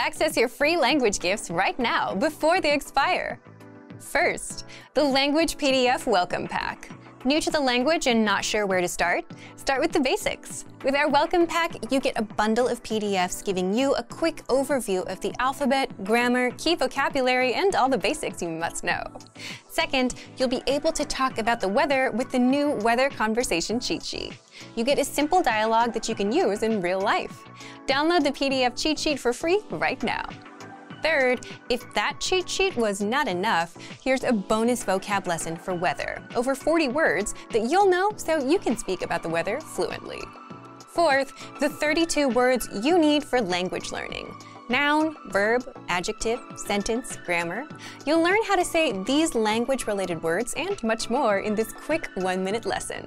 Access your free language gifts right now before they expire. First, the Language PDF Welcome Pack. New to the language and not sure where to start? Start with the basics. With our Welcome Pack, you get a bundle of PDFs giving you a quick overview of the alphabet, grammar, key vocabulary, and all the basics you must know. Second, you'll be able to talk about the weather with the new Weather Conversation cheat sheet. You get a simple dialogue that you can use in real life. Download the PDF cheat sheet for free right now. Third, if that cheat sheet was not enough, here's a bonus vocab lesson for weather, over 40 words that you'll know so you can speak about the weather fluently. Fourth, the 32 words you need for language learning. Noun, verb, adjective, sentence, grammar. You'll learn how to say these language-related words and much more in this quick one-minute lesson.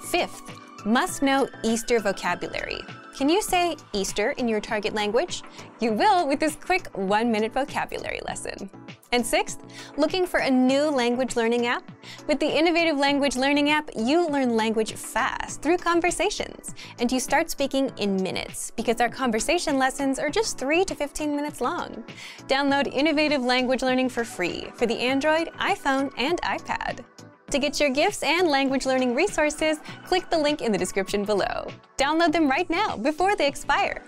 Fifth, must know Easter vocabulary. Can you say Easter in your target language? You will with this quick one minute vocabulary lesson. And sixth, looking for a new language learning app? With the Innovative Language Learning app, you learn language fast through conversations, and you start speaking in minutes because our conversation lessons are just 3 to 15 minutes long. Download Innovative Language Learning for free for the Android, iPhone, and iPad. To get your gifts and language learning resources, click the link in the description below. Download them right now before they expire.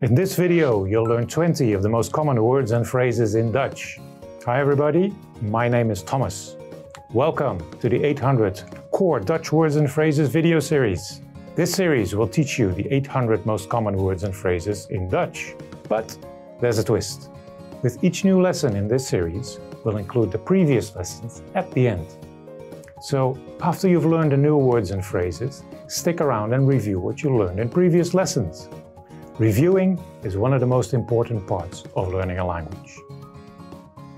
In this video, you'll learn 20 of the most common words and phrases in Dutch. Hi everybody, my name is Thomas. Welcome to the 800 Core Dutch Words and Phrases video series. This series will teach you the 800 most common words and phrases in Dutch. But there's a twist. With each new lesson in this series, will include the previous lessons at the end. So, after you've learned the new words and phrases, stick around and review what you learned in previous lessons. Reviewing is one of the most important parts of learning a language.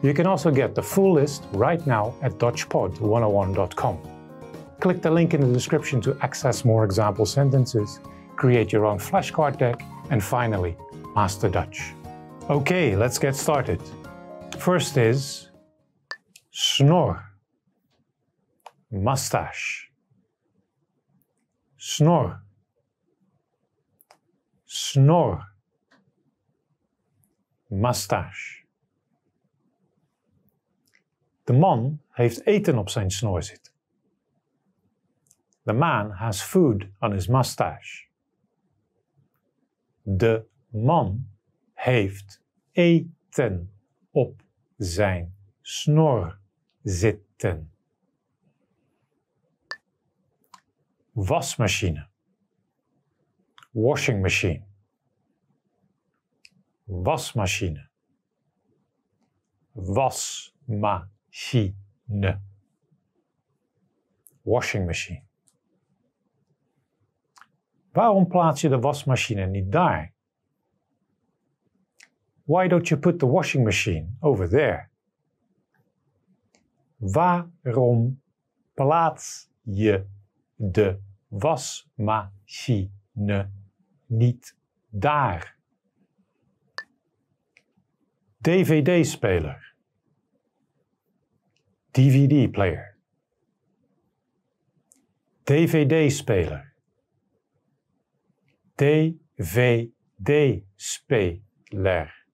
You can also get the full list right now at DutchPod101.com. Click the link in the description to access more example sentences, create your own flashcard deck, and finally, master Dutch. Okay, let's get started. First is snor, mustache, snor, snor, mustache. De man heeft eten op zijn snor zitten. The man has food on his mustache. De man heeft eten op zijn snor zitten. Wasmachine. Washing machine. Wasmachine. Wasmachine. Washing machine. Waarom plaats je de wasmachine niet daar? Why don't you put the washing machine over there? Waarom plaats je de wasmachine niet daar? DVD-speler. DVD-player. DVD-speler. DVD-speler.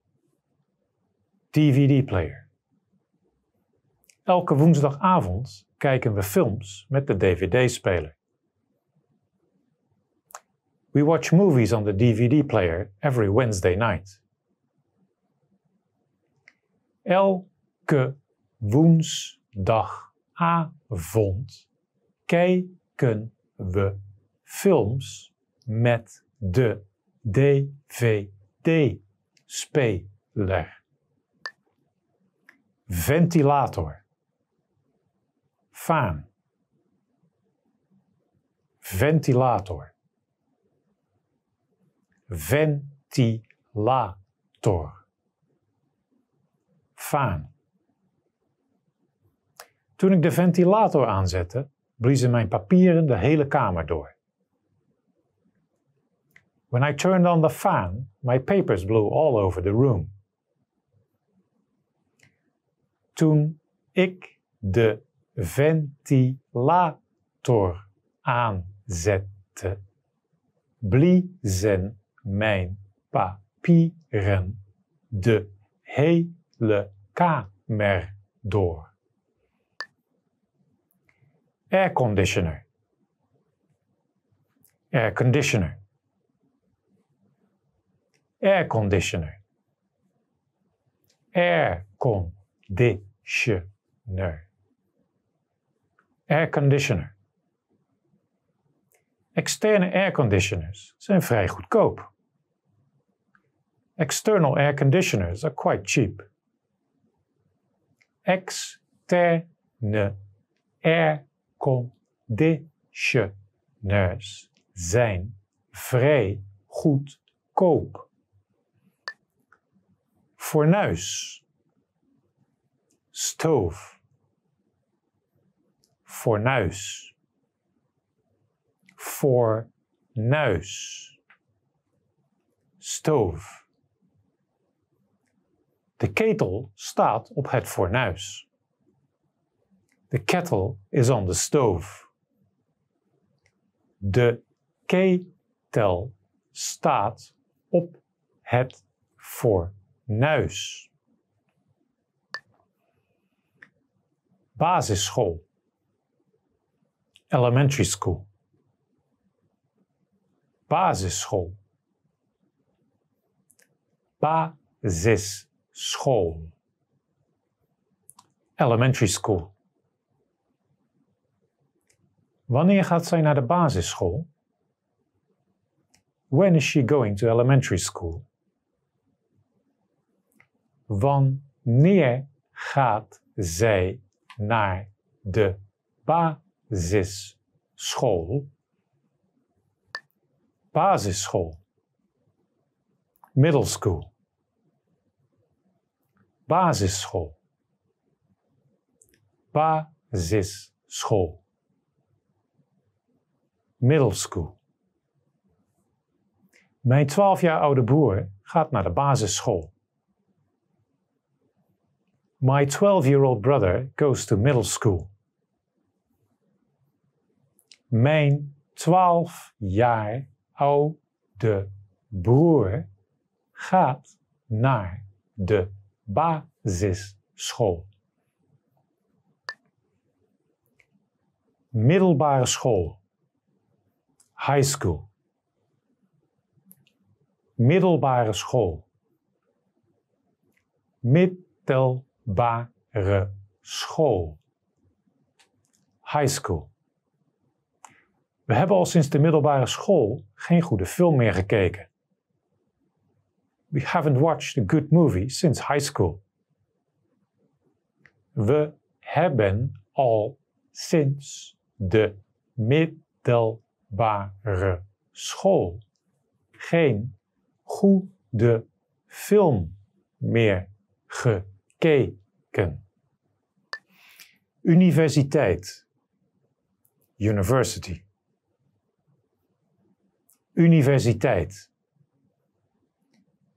DVD-player. Elke woensdagavond kijken we films met de DVD-speler. We watch movies on the DVD player every Wednesday night. Elke woensdagavond kijken we films met de DVD-speler. Ventilator Faan. Ventilator. Ventilator. Faan. Toen ik de ventilator aanzette, bliezen mijn papieren de hele kamer door. When I turned on the fan, my papers blew all over the room. Toen ik de ventilator aanzette, bliezen mijn papieren de hele kamer door. Air conditioner. Air conditioner. Air conditioner. Air conditioner. Air conditioner. Externe airconditioners zijn vrij goedkoop. External air conditioners are quite cheap. Externe air conditioners zijn vrij goedkoop. Fornuis. Stoof. Fornuis. Fornuis. Stoof. De ketel staat op het fornuis. The kettle is on the stove. De ketel staat op het fornuis. Basisschool. Elementary school. Basisschool. Basisschool. Elementary school. Wanneer gaat zij naar de basisschool? When is she going to elementary school? Wanneer gaat zij naar de basisschool? Basisschool. Middle school. Basisschool. Basisschool middle school. Mijn 12 jaar oude broer gaat naar de basisschool. My 12-year-old brother goes to middle school. Mijn 12 jaar oude broer gaat naar de basisschool. Middelbare school high school. Middelbare school. Middelbare school. High school. We hebben al sinds de middelbare school geen goede film meer gekeken. We haven't watched a good movie since high school. We hebben al sinds de middelbare school geen goede film meer gekeken. Universiteit. University. Universiteit.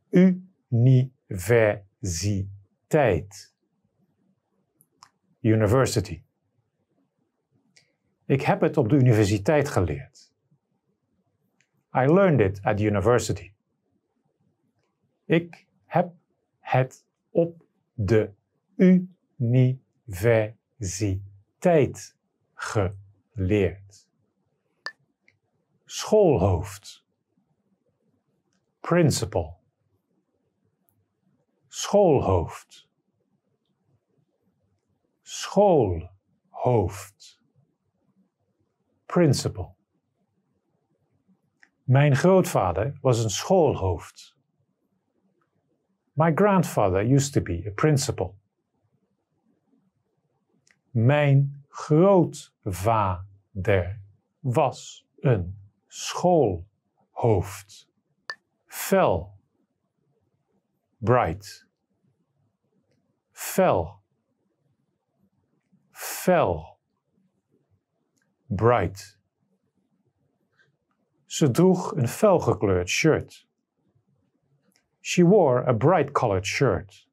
Universiteit. University. Ik heb het op de universiteit geleerd. I learned it at university. Ik heb het op de universiteit geleerd. Schoolhoofd. Principal. Schoolhoofd. Schoolhoofd principal. Mijn grootvader was een schoolhoofd. My grandfather used to be a principal. Mijn grootvader was een schoolhoofd. Fel. Bright. Fel. Fel bright. Ze droeg een felgekleurd shirt. She wore a bright colored shirt.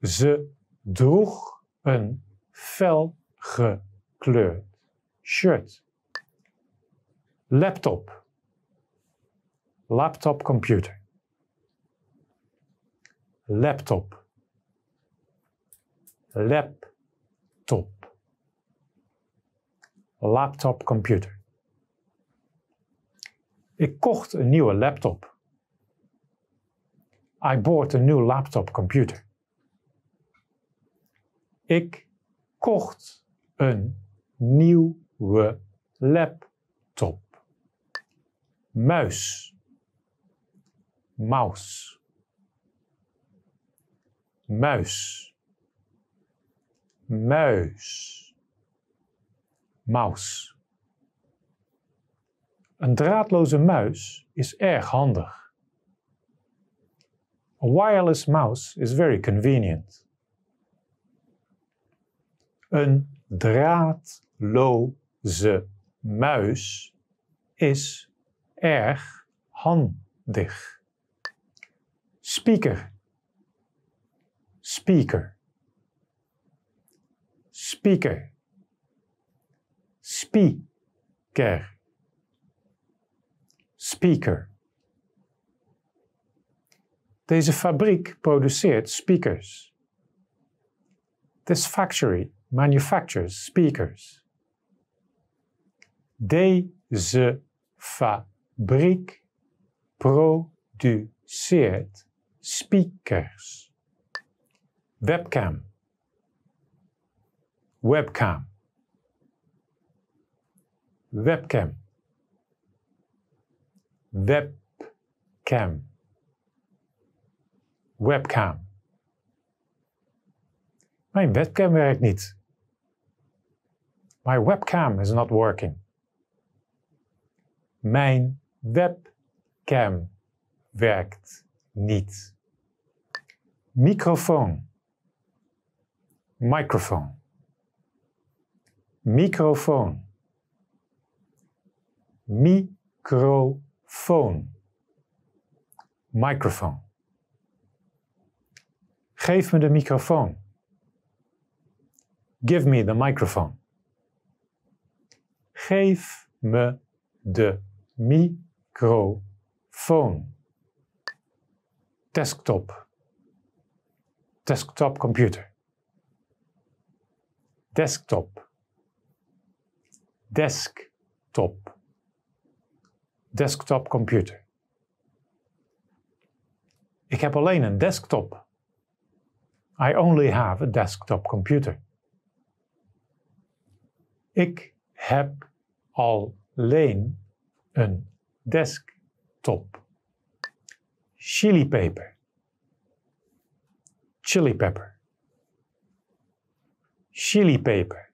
Ze droeg een felgekleurd shirt. Laptop. laptop computer. Laptop. Laptop. Laptop computer. Ik kocht een nieuwe laptop. I bought a new laptop computer. Ik kocht een nieuwe laptop. Muis. Maus. Muis. Muis. Maus. Een draadloze muis is erg handig. A wireless mouse is very convenient. Een draadloze muis is erg handig. Speaker. Speaker. Speaker. Speaker. Speaker. Deze fabriek produceert speakers. This factory manufactures speakers. Deze fabriek produceert speakers. Webcam. Webcam. Webcam. Webcam. Webcam. Mijn webcam werkt niet. My webcam is not working. Mijn webcam werkt niet. Microfoon. Microfoon. Microfoon. Microfoon. Microfoon. Geef me de microfoon. Give me the microphone. Geef me de microfoon. Desktop. Desktop computer. Desktop. Desktop. Desktop computer. Ik heb alleen een desktop. I only have a desktop computer. Ik heb alleen een desktop. Chili paper. Chili pepper. Chili paper.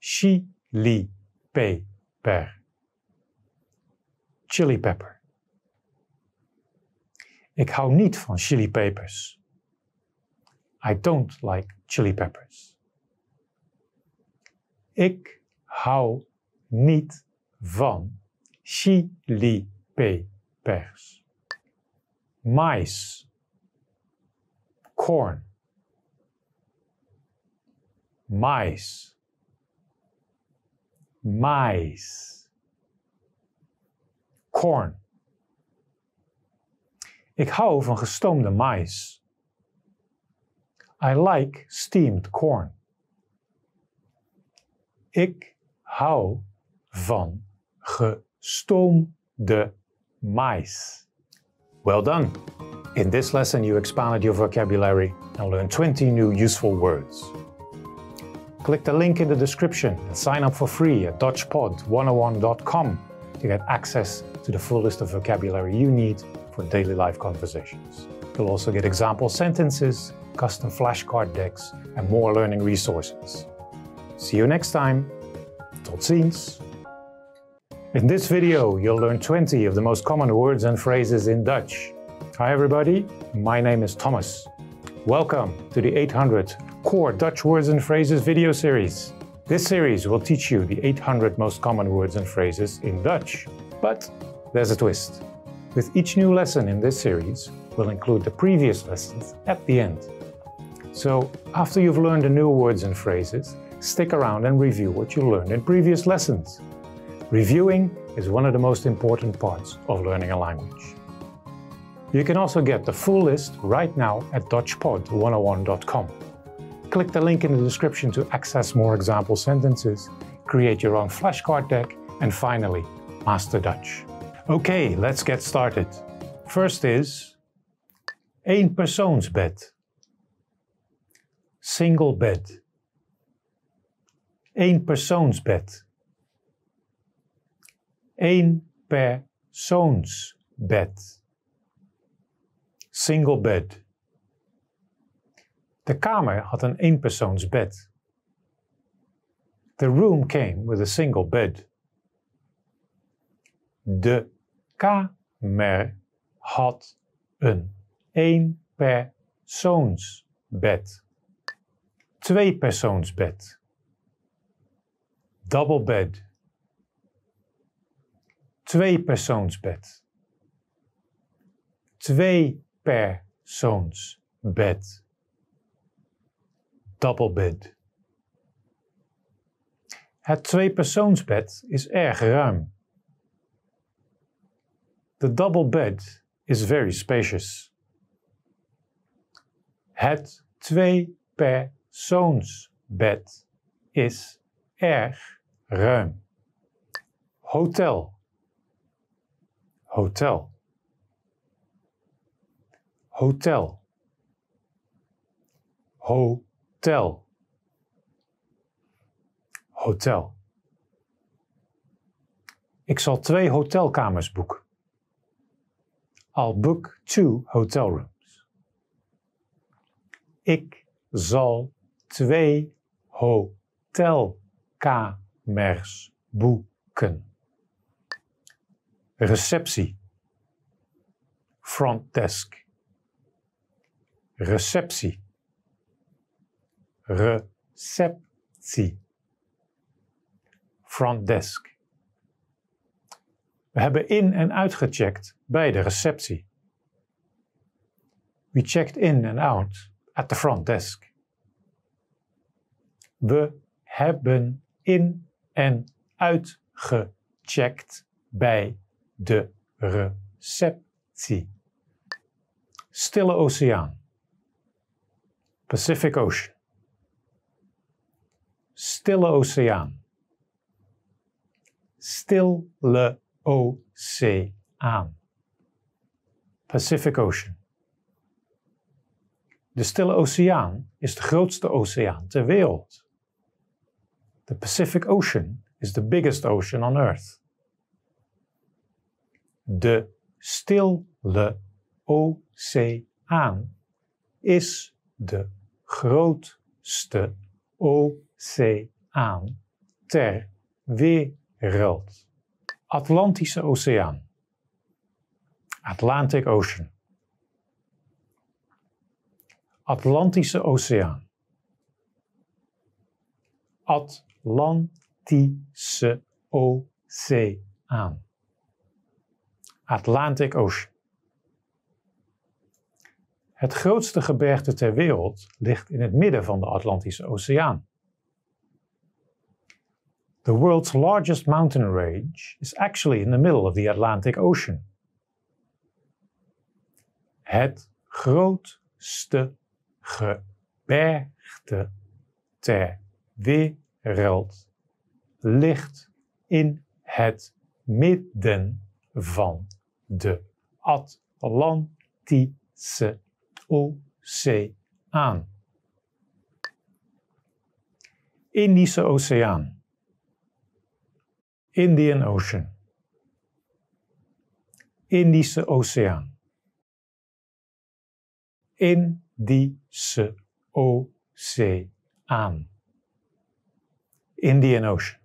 Chili paper. Chili pepper. Ik hou niet van chili peppers. I don't like chili peppers. Ik hou niet van chili peppers. Mais. Corn. Mais. Mais. Corn. Ik hou van gestoomde mais. I like steamed corn. Ik hou van gestoomde mais. Well done! In this lesson you expanded your vocabulary and learned 20 new useful words. Click the link in the description and sign up for free at DutchPod101.com to get access to the full list of vocabulary you need for daily life conversations. You'll also get example sentences, custom flashcard decks, and more learning resources. See you next time. Tot ziens. In this video, you'll learn 20 of the most common words and phrases in Dutch. Hi everybody, my name is Thomas. Welcome to the 800 Core Dutch Words and Phrases video series. This series will teach you the 800 most common words and phrases in Dutch. But there's a twist. With each new lesson in this series, we'll include the previous lessons at the end. So, after you've learned the new words and phrases, stick around and review what you learned in previous lessons. Reviewing is one of the most important parts of learning a language. You can also get the full list right now at DutchPod101.com. Click the link in the description to access more example sentences, create your own flashcard deck, and finally, master Dutch. Okay, let's get started. First is één persoonsbed. Single bed. Eén persoonsbed. Persoonsbed. Single bed. De kamer had een eenpersoonsbed. The room came with a single bed. De kamer had een eenpersoonsbed. Tweepersoonsbed. Double bed. Tweepersoonsbed. Tweepersoonsbed. Double bed. Het tweepersoonsbed is erg ruim. The double bed is very spacious. Het tweepersoonsbed is erg ruim. Hotel. Hotel. Hotel. Hotel. Hotel. Ik zal twee hotelkamers boeken. I'll book two hotel rooms. Ik zal twee hotelkamers boeken. Receptie. Front desk. Receptie. Receptie. Front desk. We hebben in en uitgecheckt bij de receptie. We checked in and out at the front desk. We hebben in en uitgecheckt bij de receptie. Stille Oceaan. Pacific Ocean. Stille Oceaan. Stille Oceaan. Pacific Ocean. De Stille Oceaan is de grootste oceaan ter wereld. The Pacific Ocean is the biggest ocean on Earth. De Stille Oceaan is de grootste oceaan ter wereld. Atlantische Oceaan. Atlantic Ocean. Atlantische Oceaan. Atlantische Oceaan. Atlantic Ocean. Het grootste gebergte ter wereld ligt in het midden van de Atlantische Oceaan. The world's largest mountain range is actually in the middle of the Atlantic Ocean. Het grootste gebergte ter wereld ligt in het midden van de Atlantische Oceaan. Indische Oceaan. Indian Ocean. Indische Oceaan. Indische Oceaan. Indian Ocean.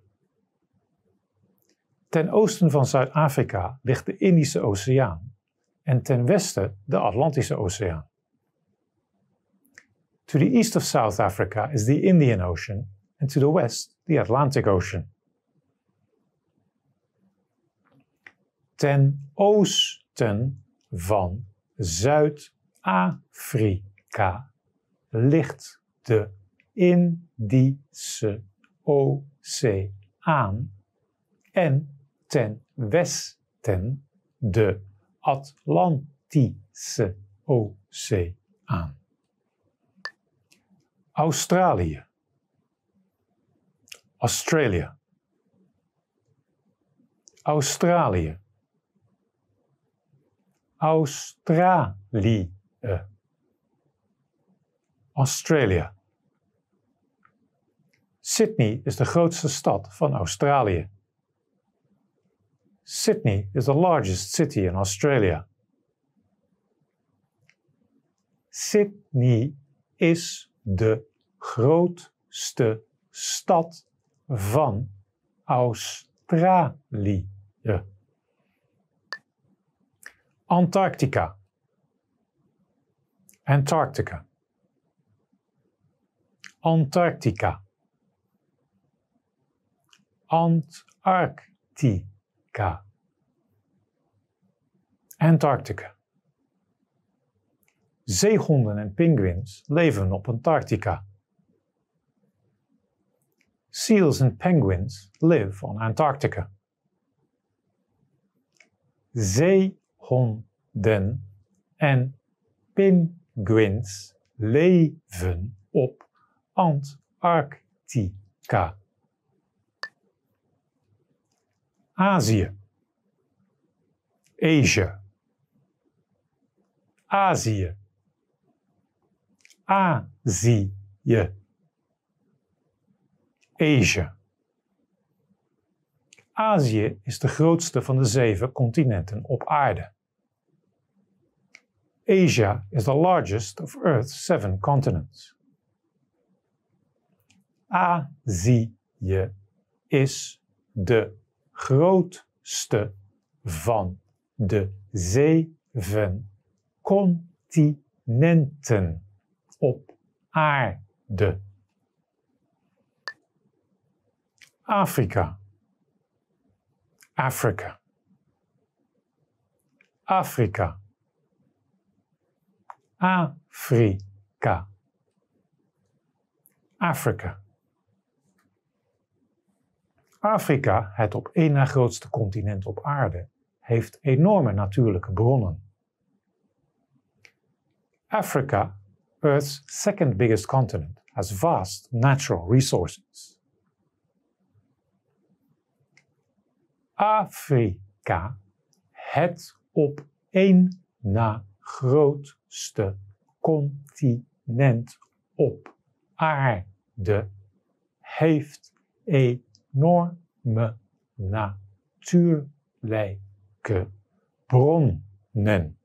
Ten oosten van Zuid-Afrika ligt de Indische Oceaan en ten westen de Atlantische Oceaan. To the east of South Africa is the Indian Ocean and to the west the Atlantic Ocean. ten oosten van Zuid-Afrika ligt de Indische Oceaan en ten westen de Atlantische Oceaan. Australië. Australia. Australië. Australië. Australia. Sydney is de grootste stad van Australië. Sydney is the largest city in Australia. Sydney is de grootste stad van Australië. Antarctica. Antarctica. Antarctica. Antarctica. Antarctica. Zeehonden en pinguïns leven op Antarctica. Seals and penguins live on Antarctica. Zeehonden en pinguïns leven op Antarctica. Azië. Asia. Azië. Azië. Asia. Azië is de grootste van de zeven continenten op aarde. Asia is the largest of Earth's seven continents. Azië is de grootste van de zeven continenten op aarde. Afrika. Afrika. Afrika. Afrika. Afrika, het op één na grootste continent op aarde, heeft enorme natuurlijke bronnen. Africa, Earth's second biggest continent, has vast natural resources. Afrika, het op één na grootste continent op aarde, heeft enorme natuurlijke bronnen.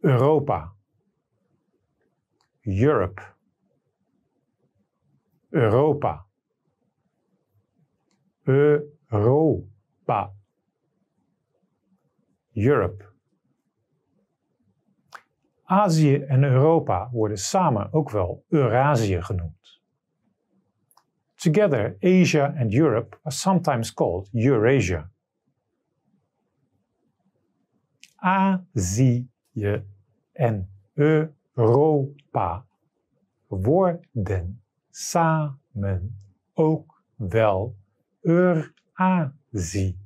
Europa. Europe. Europa. Europa. Europe. Azië en Europa worden samen ook wel Eurazië genoemd. Together, Asia and Europe are sometimes called Eurasia. Azië en Europa worden samen ook wel Eurazië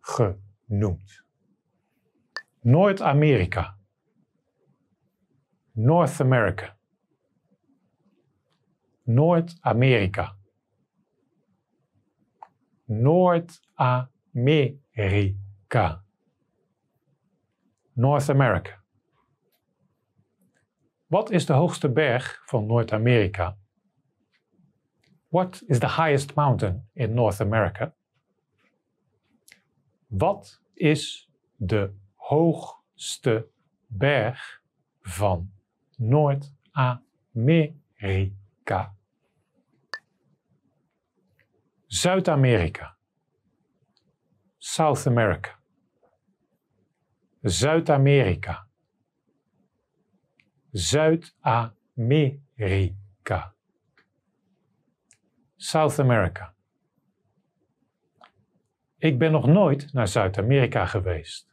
genoemd. Noord-Amerika. North America. Noord-Amerika. Noord-Amerika. North America. Wat is de hoogste berg van Noord-Amerika? What is the highest mountain in North America? Wat is de hoogste berg van Noord-Amerika? Zuid-Amerika. South America. Zuid-Amerika. Zuid-Amerika. South America. Ik ben nog nooit naar Zuid-Amerika geweest.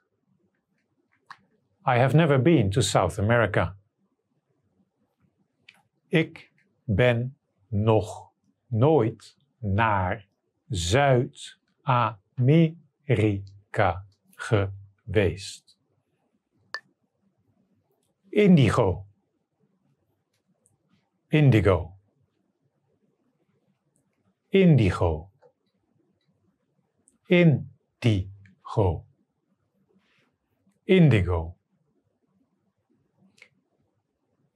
I have never been to South America. Ik ben nog nooit naar Zuid-Amerika geweest. Indigo. Indigo. Indigo. Indigo. Indigo.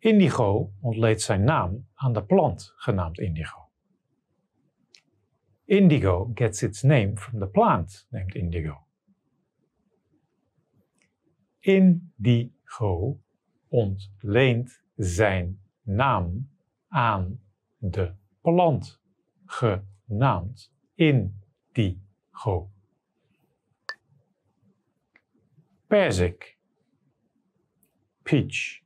Indigo ontleent zijn naam aan de plant genaamd indigo. Indigo gets its name from the plant named indigo. Indigo ontleent zijn naam aan de plant genaamd indigo. Perzik, peach,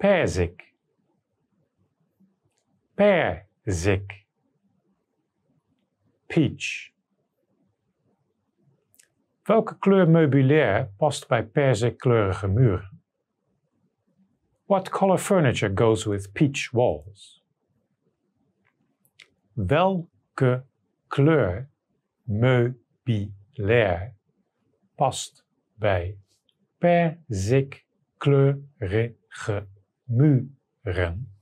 perzik, perzik, peach. Welke kleur meubilair past bij perzikkleurige muren? What color furniture goes with peach walls? Welke kleur meubilair past bij perzikkleurige muren?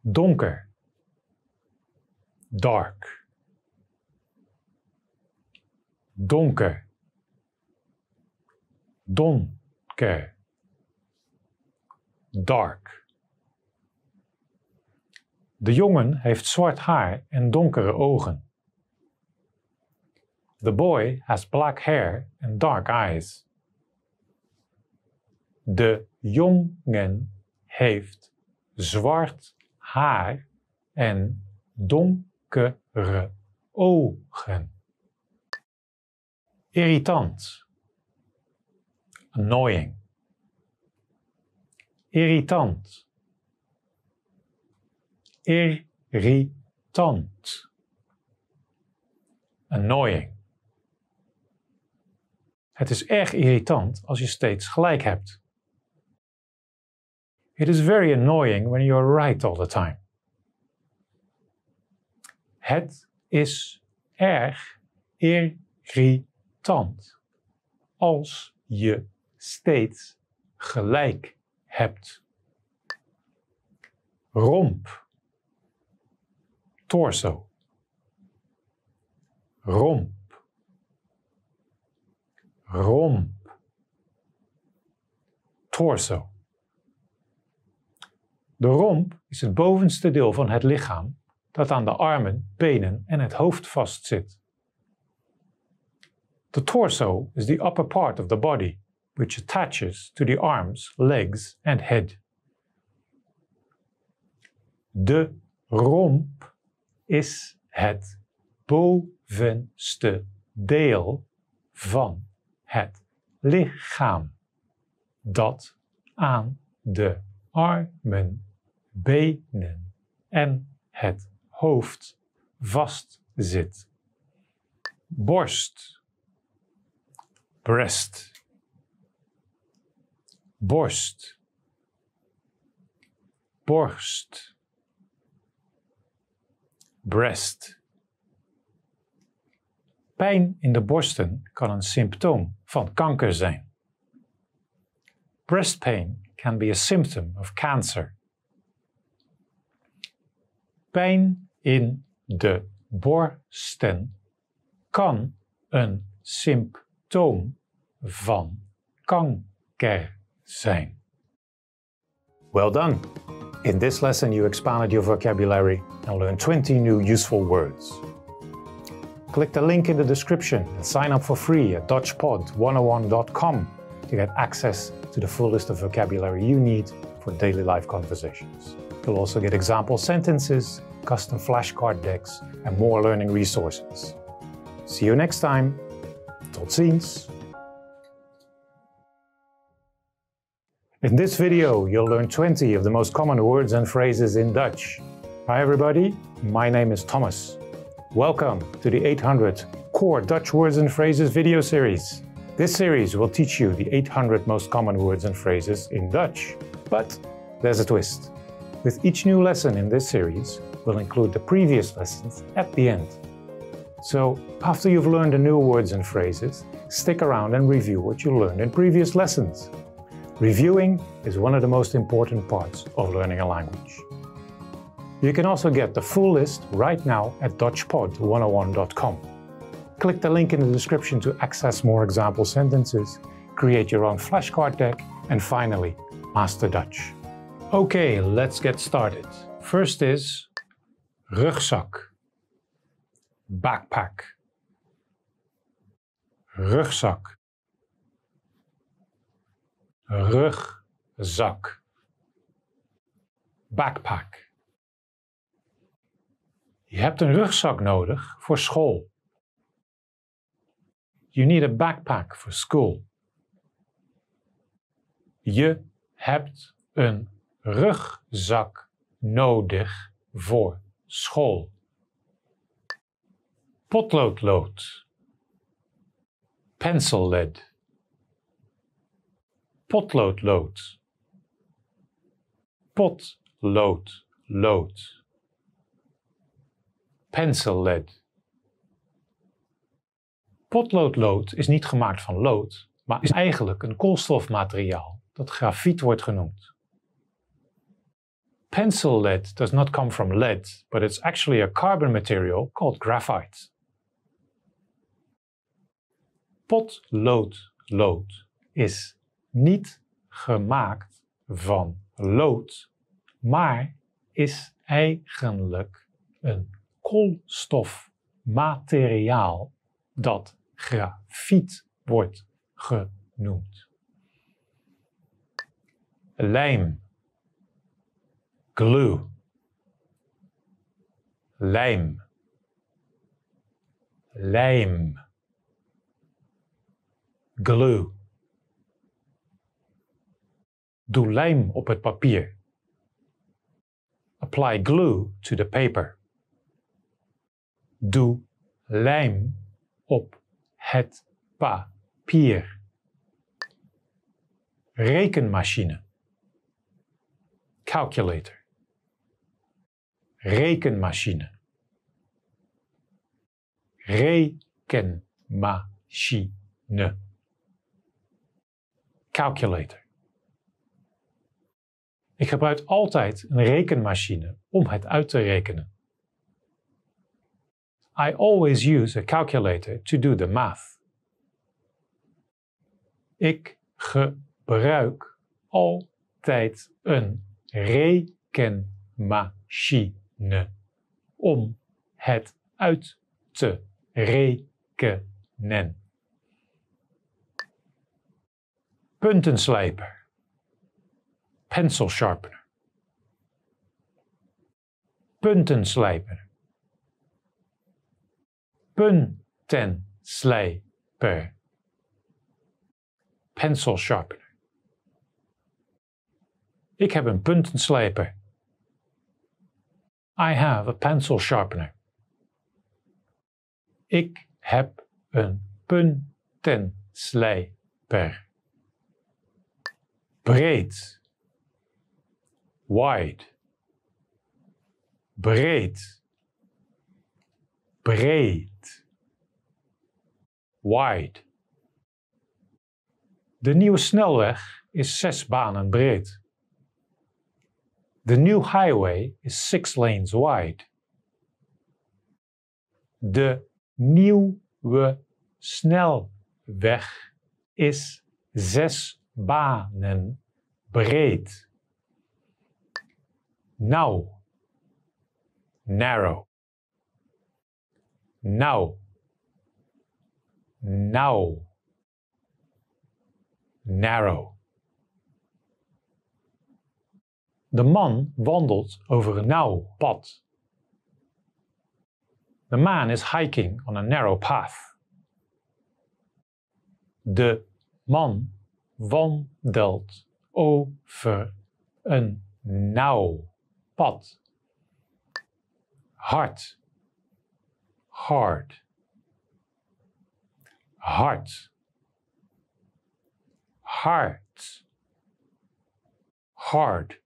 Donker. Dark donker, donker, dark. De jongen heeft zwart haar en donkere ogen. The boy has black hair and dark eyes. De jongen heeft zwart haar en donkere ogen. Irritant. Annoying. Irritant. Irritant. Annoying. Het is erg irritant als je steeds gelijk hebt. It is very annoying when you're right all the time. Het is erg irritant als je steeds gelijk hebt. Romp. Torso. Romp. Romp. Torso. De romp is het bovenste deel van het lichaam dat aan de armen, benen en het hoofd vastzit. The torso is the upper part of the body, which attaches to the arms, legs and head. De romp is het bovenste deel van het lichaam dat aan de armen, benen en het hoofd vastzit. Borst breast, borst, borst, breast. Pijn in de borsten kan een symptoom van kanker zijn. Breast pain can be a symptom of cancer. Pijn in de borsten kan een symptoom van kanker zijn. Well done! In this lesson you expanded your vocabulary and learned 20 new useful words. Click the link in the description and sign up for free at DutchPod101.com to get access to the full list of vocabulary you need for daily life conversations. You'll also get example sentences, custom flashcard decks, and more learning resources. See you next time! Tot ziens! In this video, you'll learn 20 of the most common words and phrases in Dutch. Hi everybody, my name is Thomas. Welcome to the 800 Core Dutch Words and Phrases video series. This series will teach you the 800 most common words and phrases in Dutch. But there's a twist. With each new lesson in this series, we'll include the previous lessons at the end. So, after you've learned the new words and phrases, stick around and review what you learned in previous lessons. Reviewing is one of the most important parts of learning a language. You can also get the full list right now at DutchPod101.com. Click the link in the description to access more example sentences, create your own flashcard deck, and finally, master Dutch. Okay, let's get started. First is rugzak, backpack, rugzak, rugzak, backpack. Je hebt een rugzak nodig voor school. You need a backpack for school. Je hebt een rugzak nodig voor school. Potloodlood. Pencil lead. Potloodlood. Potlood, lood. Pencil lead. Potloodlood is niet gemaakt van lood, maar is eigenlijk een koolstofmateriaal dat grafiet wordt genoemd. Pencil lead does not come from lead, but it's actually a carbon material called graphite. Potloodlood is niet gemaakt van lood, maar is eigenlijk een koolstofmateriaal dat grafiet wordt genoemd. Lijm. Glue. Lijm. Lijm. Glue. Doe lijm op het papier. Apply glue to the paper. Doe lijm op het papier. Rekenmachine. Calculator. Rekenmachine. Rekenmachine. Calculator. Ik gebruik altijd een rekenmachine om het uit te rekenen. I always use a calculator to do the math. Ik gebruik altijd een rekenmachine om het uit te rekenen. Puntenslijper. Pencil sharpener. Puntenslijper puntenslijper. Pencil sharpener. Ik heb een puntenslijper. I have a pencil sharpener. Ik heb een puntenslijper. Breed. Wide. Breed. Breed wide. De nieuwe snelweg is zes banen breed. The new highway is six lanes wide. De nieuwe snelweg is zes banen breed. Now. Narrow. Now nauw, narrow. De man wandelt over een nauw pad. The man is hiking on a narrow path. De man wandelt over een nauw pad. Hard. Hard hard. Hard. Hard.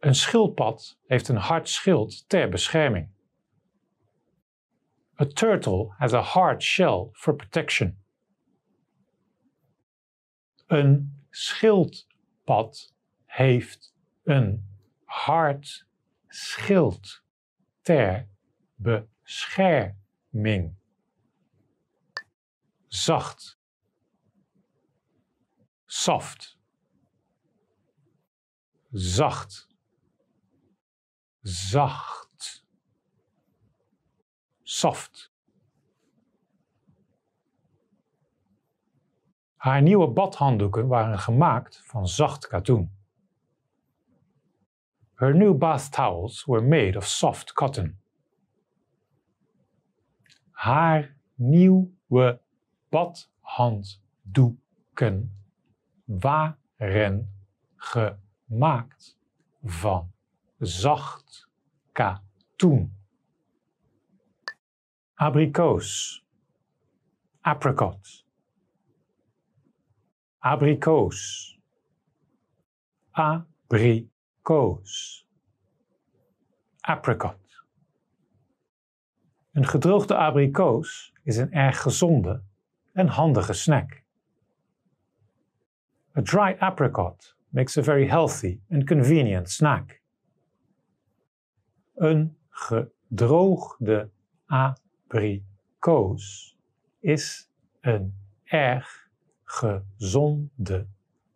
Een schildpad heeft een hard schild ter bescherming. A turtle has a hard shell for protection. Een schildpad heeft een hard schild ter bescherming. Zacht. Soft. Zacht. Zacht. Soft. Haar nieuwe badhanddoeken waren gemaakt van zacht katoen. Her new bath towels were made of soft cotton. Haar nieuwe badhanddoeken waren gemaakt van zacht katoen. Abrikoos. Apricot. Abrikoos. Abrikoos. Apricot. Een gedroogde abrikoos is een erg gezonde en handige snack. A dried apricot makes a very healthy and convenient snack. Een gedroogde abrikoos is een erg gezonde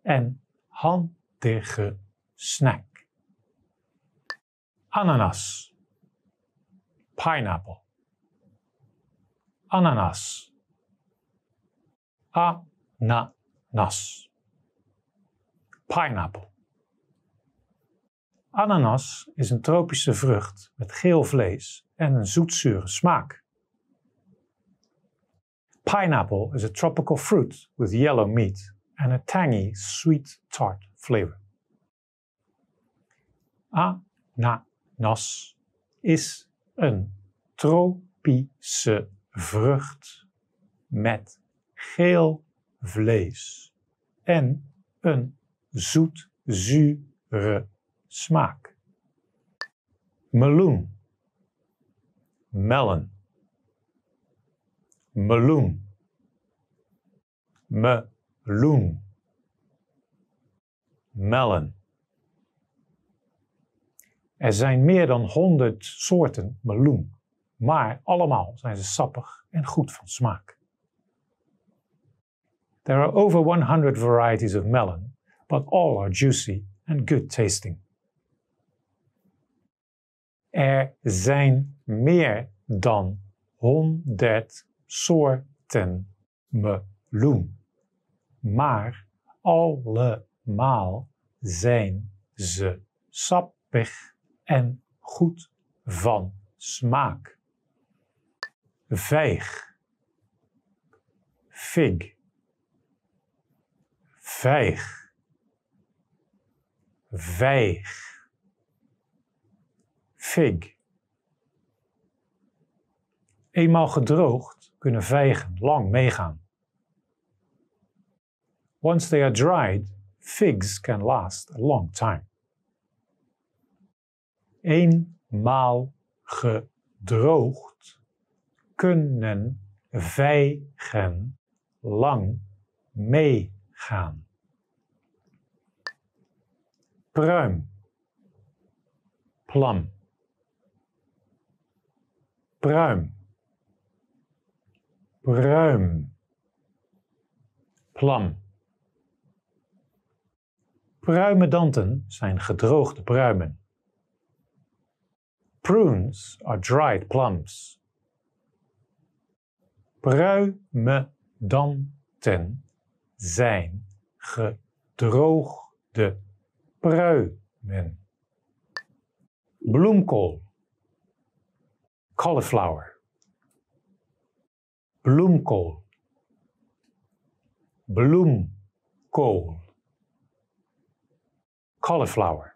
en handige snack. Ananas. Pineapple. Ananas. Ananas. Pineapple. Ananas is een tropische vrucht met geel vlees en een zoetzure smaak. Pineapple is a tropical fruit with yellow meat and a tangy, sweet, tart flavor. Ananas is een tropische vrucht met geel vlees en een zoet-zure smaak. Meloen. Melon. Meloen. Meloen. Melon. Er zijn meer dan 100 soorten meloen, maar allemaal zijn ze sappig en goed van smaak. There are over 100 varieties of melon, but all are juicy and good tasting. Er zijn meer dan 100 soorten meloen, maar allemaal zijn ze sappig en goed van smaak. Vijg. Fig. Vijg. Vijg. Fig. Eenmaal gedroogd kunnen vijgen lang meegaan. Once they are dried, figs can last a long time. Eenmaal gedroogd kunnen vijgen lang meegaan. Pruim. Plum. Pruim. Pruim. Plum. Pruimedanten zijn gedroogde pruimen. Prunes are dried plums. Pruimedanten zijn gedroogde pruimen. Bloemkool. Cauliflower. Bloemkool. Bloemkool. Cauliflower.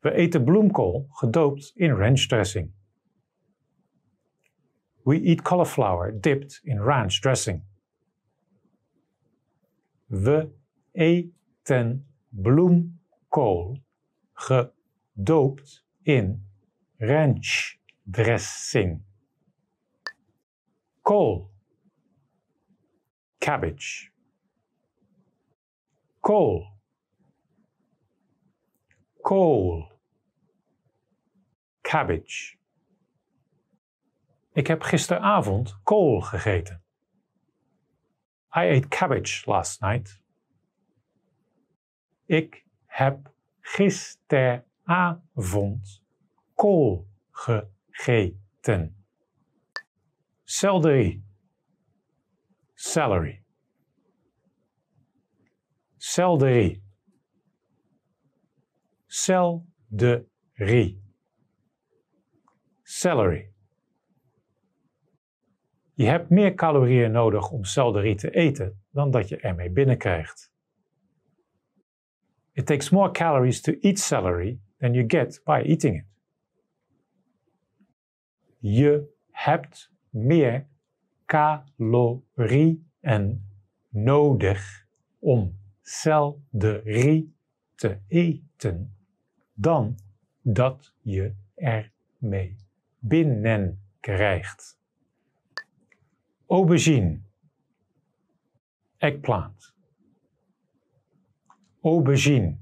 We eten bloemkool gedoopt in ranch dressing. We eat cauliflower dipped in ranch dressing. We eten bloemkool kool gedoopt in ranch dressing. Kool. Cabbage. Kool. Kool. Cabbage. Ik heb gisteravond kool gegeten. I ate cabbage last night. Ik heb gisteravond kool gegeten. Selderie. Celery. Selderie. Selderie. Celery. Je hebt meer calorieën nodig om selderie te eten dan dat je ermee binnenkrijgt. It takes more calories to eat celery than you get by eating it. Je hebt meer calorieën nodig om selderie te eten dan dat je ermee binnenkrijgt. Aubergine. Eggplant. Aubergine.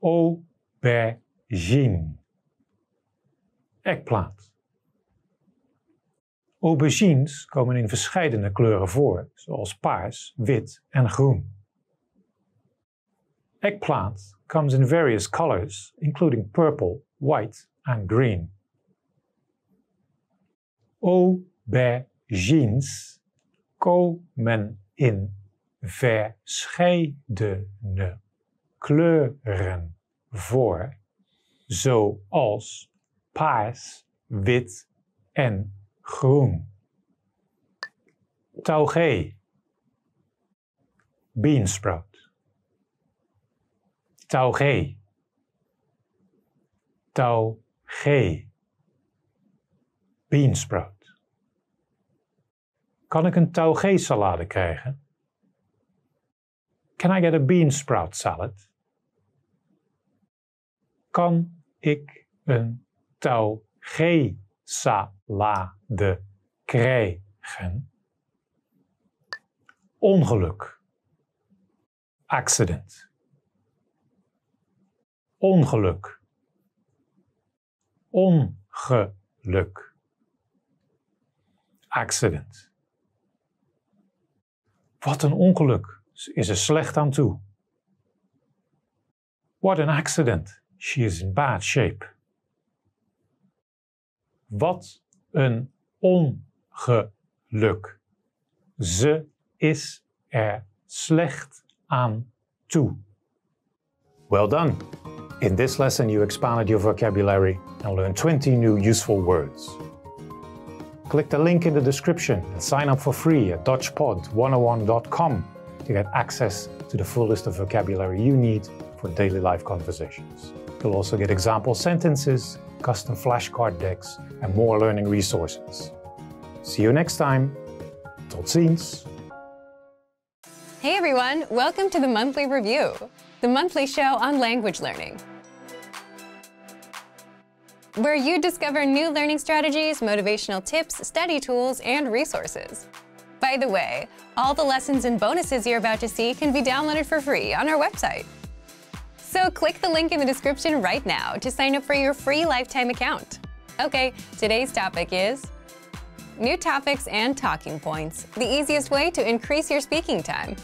Aubergine. Eggplant. Aubergines komen in verschillende kleuren voor, zoals paars, wit en groen. Eggplant comes in various colors, including purple, white and green. Aubergines komen in verscheidene kleuren voor, zoals paars, wit en groen. Taugé. Beansprout. Taugé. Taugé. Beansprout. Kan ik een taugé salade krijgen? Can I get a beansprout salad? Kan ik een taugé salade krijgen? Ongeluk. Accident. Ongeluk. Ongeluk. Accident. Wat een ongeluk. Is er slecht aan toe. What an accident. She is in bad shape. Wat een ongeluk. Ze is er slecht aan toe. Well done. In this lesson you expanded your vocabulary and learned 20 new useful words. Click the link in the description and sign up for free at DutchPod101.com to get access to the full list of vocabulary you need for daily life conversations. You'll also get example sentences, custom flashcard decks, and more learning resources. See you next time. Tot ziens. Hey everyone, welcome to the Monthly Review, the monthly show on language learning. Where you discover new learning strategies, motivational tips, study tools, and resources. By the way, all the lessons and bonuses you're about to see can be downloaded for free on our website. So click the link in the description right now to sign up for your free lifetime account. Okay, today's topic is new topics and talking points, the easiest way to increase your speaking time.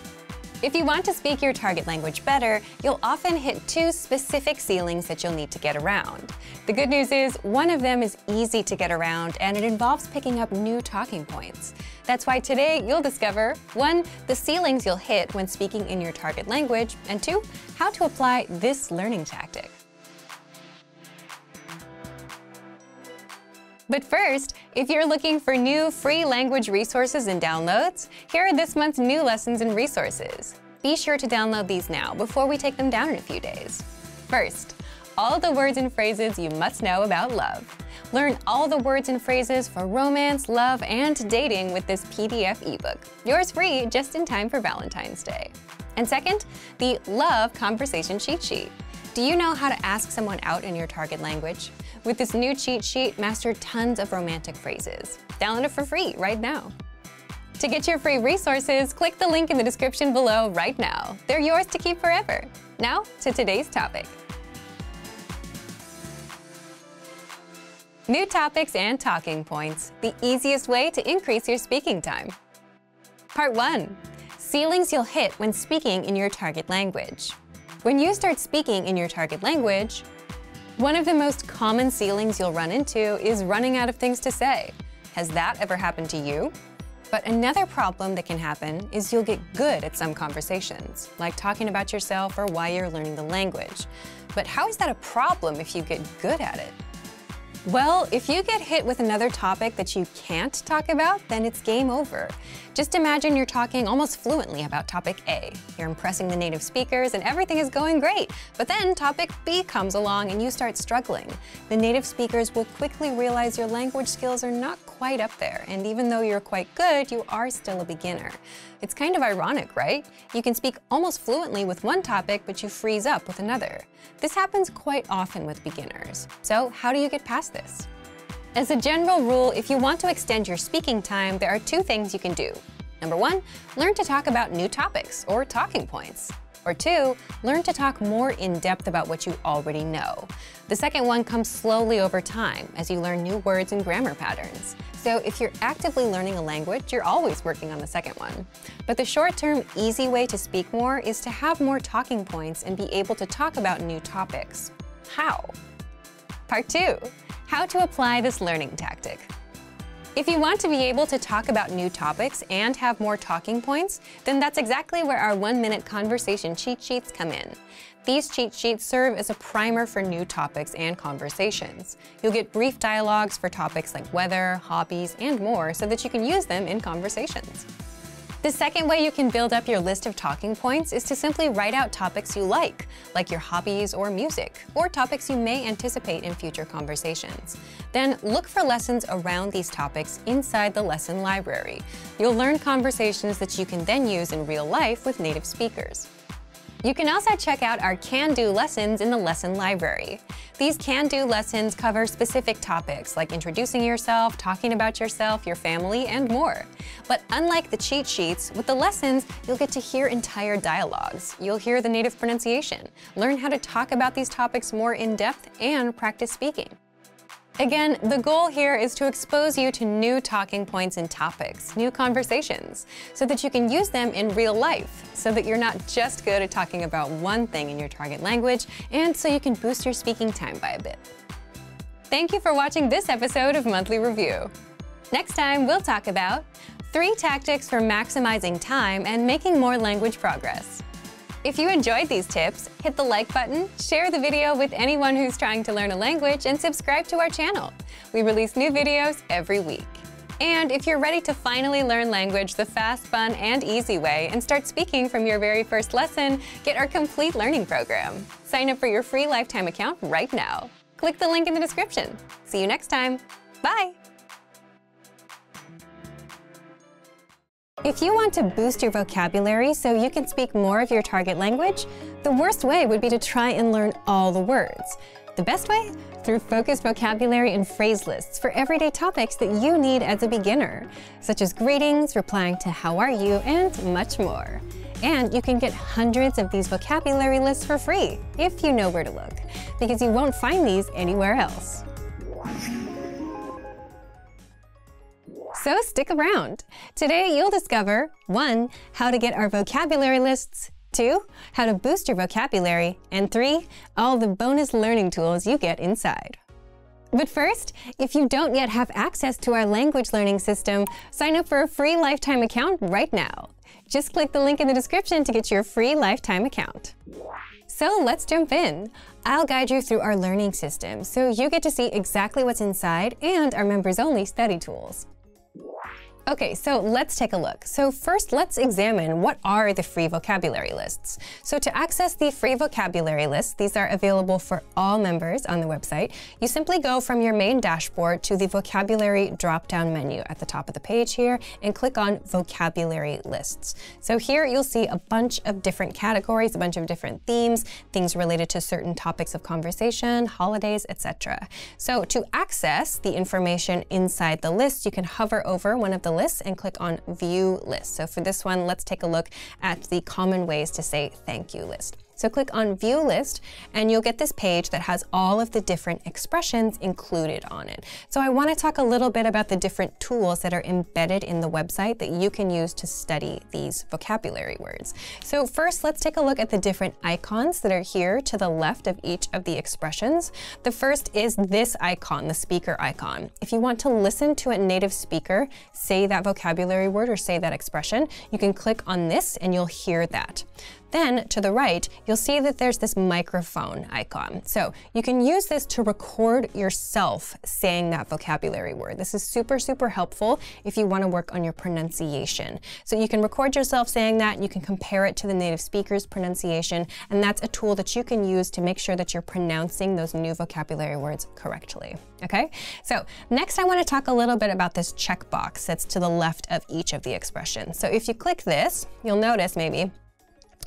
If you want to speak your target language better, you'll often hit two specific ceilings that you'll need to get around. The good news is one of them is easy to get around and it involves picking up new talking points. That's why today you'll discover one, the ceilings you'll hit when speaking in your target language, and two, how to apply this learning tactic. But first, if you're looking for new free language resources and downloads, here are this month's new lessons and resources. Be sure to download these now before we take them down in a few days. First, all the words and phrases you must know about love. Learn all the words and phrases for romance, love, and dating with this PDF ebook. Yours free just in time for Valentine's Day. And second, the Love Conversation Cheat Sheet. Do you know how to ask someone out in your target language? With this new cheat sheet, master tons of romantic phrases. Download it for free right now. To get your free resources, click the link in the description below right now. They're yours to keep forever. Now, to today's topic. New topics and talking points, the easiest way to increase your speaking time. Part 1. Ceilings you'll hit when speaking in your target language. When you start speaking in your target language, one of the most common ceilings you'll run into is running out of things to say. Has that ever happened to you? But another problem that can happen is you'll get good at some conversations, like talking about yourself or why you're learning the language. But how is that a problem if you get good at it? Well, if you get hit with another topic that you can't talk about, then it's game over. Just imagine you're talking almost fluently about topic A. You're impressing the native speakers and everything is going great. But then topic B comes along and you start struggling. The native speakers will quickly realize your language skills are not quite up there, and even though you're quite good, you are still a beginner. It's kind of ironic, right? You can speak almost fluently with one topic, but you freeze up with another. This happens quite often with beginners. So how do you get past this? As a general rule, if you want to extend your speaking time, there are two things you can do. Number one, learn to talk about new topics or talking points. Or two, learn to talk more in depth about what you already know. The second one comes slowly over time as you learn new words and grammar patterns. So if you're actively learning a language, you're always working on the second one. But the short-term, easy way to speak more is to have more talking points and be able to talk about new topics. How? Part two, how to apply this learning tactic. If you want to be able to talk about new topics and have more talking points, then that's exactly where our one-minute conversation cheat sheets come in. These cheat sheets serve as a primer for new topics and conversations. You'll get brief dialogues for topics like weather, hobbies, and more so that you can use them in conversations. The second way you can build up your list of talking points is to simply write out topics you like, like your hobbies or music, or topics you may anticipate in future conversations. Then look for lessons around these topics inside the lesson library. You'll learn conversations that you can then use in real life with native speakers. You can also check out our can-do lessons in the lesson library. These can-do lessons cover specific topics like introducing yourself, talking about yourself, your family, and more. But unlike the cheat sheets, with the lessons, you'll get to hear entire dialogues. You'll hear the native pronunciation, learn how to talk about these topics more in depth, and practice speaking. Again, the goal here is to expose you to new talking points and topics, new conversations, so that you can use them in real life, so that you're not just good at talking about one thing in your target language, and so you can boost your speaking time by a bit. Thank you for watching this episode of Monthly Review. Next time, we'll talk about three tactics for maximizing time and making more language progress. If you enjoyed these tips, hit the like button, share the video with anyone who's trying to learn a language, and subscribe to our channel. We release new videos every week. And if you're ready to finally learn language the fast, fun, and easy way and start speaking from your very first lesson, get our complete learning program. Sign up for your free lifetime account right now. Click the link in the description. See you next time. Bye! If you want to boost your vocabulary so you can speak more of your target language, the worst way would be to try and learn all the words. The best way? Through focused vocabulary and phrase lists for everyday topics that you need as a beginner, such as greetings, replying to how are you, and much more. And you can get hundreds of these vocabulary lists for free if you know where to look, because you won't find these anywhere else. So stick around. Today you'll discover 1. How to get our vocabulary lists 2. How to boost your vocabulary, and 3. All the bonus learning tools you get inside. But first, if you don't yet have access to our language learning system, sign up for a free lifetime account right now. Just click the link in the description to get your free lifetime account. So let's jump in. I'll guide you through our learning system so you get to see exactly what's inside and our members-only study tools. Okay, so let's take a look. So first, let's examine what are the free vocabulary lists. So to access the free vocabulary lists, these are available for all members on the website. You simply go from your main dashboard to the vocabulary drop-down menu at the top of the page here and click on vocabulary lists. So here you'll see a bunch of different categories, a bunch of different themes, things related to certain topics of conversation, holidays, etc. So to access the information inside the list, you can hover over one of the lists and click on View List. So for this one, let's take a look at the common ways to say thank you list. So click on View List, and you'll get this page that has all of the different expressions included on it. So I want to talk a little bit about the different tools that are embedded in the website that you can use to study these vocabulary words. So first, let's take a look at the different icons that are here to the left of each of the expressions. The first is this icon, the speaker icon. If you want to listen to a native speaker say that vocabulary word or say that expression, you can click on this and you'll hear that. Then to the right, you'll see that there's this microphone icon. So you can use this to record yourself saying that vocabulary word. This is super, super helpful if you want to work on your pronunciation. So you can record yourself saying that, you can compare it to the native speaker's pronunciation, and that's a tool that you can use to make sure that you're pronouncing those new vocabulary words correctly. Okay? So next I want to talk a little bit about this checkbox that's to the left of each of the expressions. So if you click this, you'll notice maybe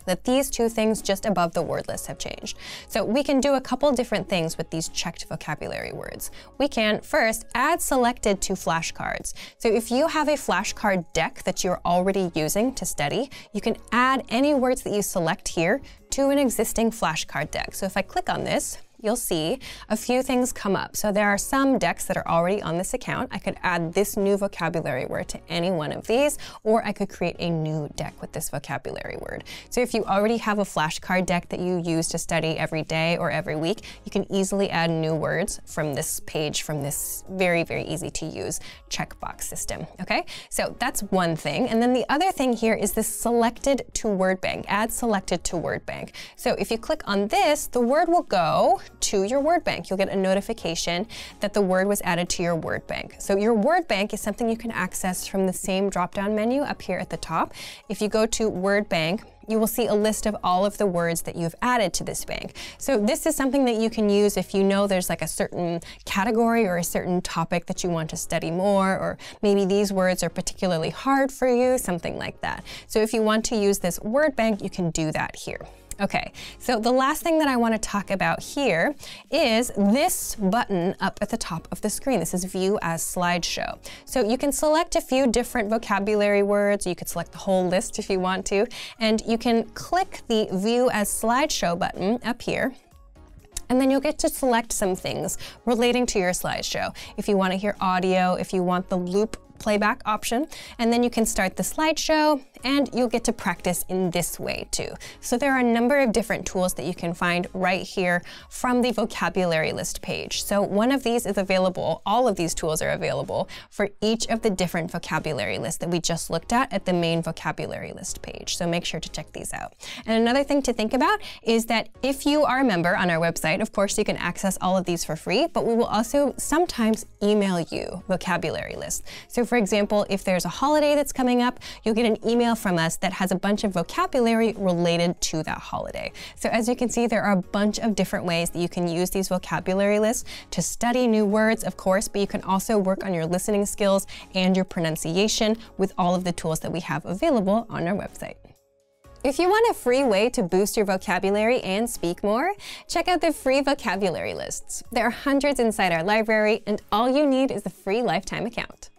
that these two things just above the word list have changed. So we can do a couple different things with these checked vocabulary words. We can first add selected to flashcards. So if you have a flashcard deck that you're already using to study, you can add any words that you select here to an existing flashcard deck. So if I click on this, you'll see a few things come up. So there are some decks that are already on this account. I could add this new vocabulary word to any one of these, or I could create a new deck with this vocabulary word. So if you already have a flashcard deck that you use to study every day or every week, you can easily add new words from this page, from this very, very easy to use checkbox system, okay? So that's one thing. And then the other thing here is this selected to word bank, add selected to word bank. So if you click on this, the word will go to your word bank. You'll get a notification that the word was added to your word bank. So your word bank is something you can access from the same drop-down menu up here at the top. If you go to word bank, you will see a list of all of the words that you've added to this bank. So this is something that you can use if you know there's like a certain category or a certain topic that you want to study more, or maybe these words are particularly hard for you, something like that. So if you want to use this word bank, you can do that here. Okay, so the last thing that I want to talk about here is this button up at the top of the screen. This is View as Slideshow. So you can select a few different vocabulary words. You could select the whole list if you want to, and you can click the View as Slideshow button up here and then you'll get to select some things relating to your slideshow. If you want to hear audio, if you want the loop playback option, and then you can start the slideshow and you'll get to practice in this way too. So there are a number of different tools that you can find right here from the vocabulary list page. So one of these is available, all of these tools are available for each of the different vocabulary lists that we just looked at at the main vocabulary list page. So make sure to check these out. And another thing to think about is that if you are a member on our website, of course you can access all of these for free, but we will also sometimes email you vocabulary lists. So for example, if there's a holiday that's coming up, you'll get an email from us that has a bunch of vocabulary related to that holiday. So as you can see, there are a bunch of different ways that you can use these vocabulary lists to study new words, of course, but you can also work on your listening skills and your pronunciation with all of the tools that we have available on our website. If you want a free way to boost your vocabulary and speak more, check out the free vocabulary lists. There are hundreds inside our library, and all you need is a free lifetime account.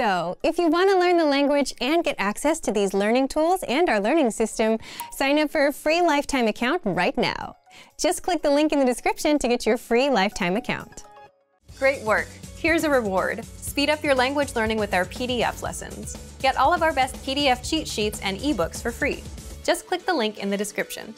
So, if you want to learn the language and get access to these learning tools and our learning system, sign up for a free lifetime account right now. Just click the link in the description to get your free lifetime account. Great work! Here's a reward. Speed up your language learning with our PDF lessons. Get all of our best PDF cheat sheets and ebooks for free. Just click the link in the description.